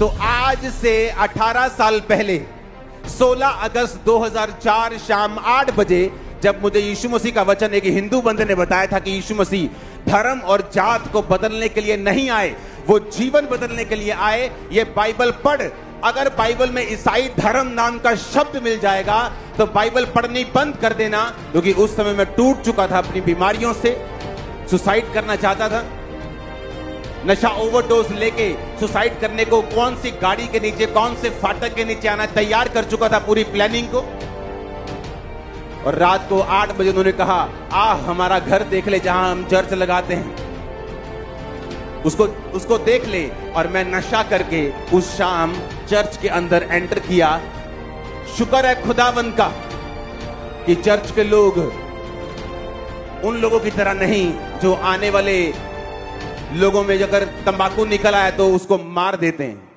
तो आज से 18 साल पहले 16 अगस्त 2004 शाम 8 बजे, जब मुझे यीशु मसीह का वचन एक हिंदू बंधु ने बताया था कि यीशु मसीह धर्म और जात को बदलने के लिए नहीं आए, वो जीवन बदलने के लिए आए, ये बाइबल पढ़। अगर बाइबल में ईसाई धर्म नाम का शब्द मिल जाएगा तो बाइबल पढ़नी बंद कर देना, क्योंकि उस समय मैं टूट चुका था अपनी बीमारियों से, सुसाइड करना चाहता था। नशा ओवरडोज लेके सुसाइड करने को कौन सी गाड़ी के नीचे, कौन से फाटक के नीचे आना तैयार कर चुका था पूरी प्लानिंग को? और रात को आठ बजे उन्होंने कहा, आ, हमारा घर देख ले जहाँ हम चर्च लगाते हैं। उसको उसको देख ले। और मैं नशा करके उस शाम चर्च के अंदर एंटर किया। शुक्र है खुदावन का कि चर्च के लोग उन लोगों की तरह नहीं जो आने वाले लोगों में अगर तंबाकू निकल आए तो उसको मार देते हैं।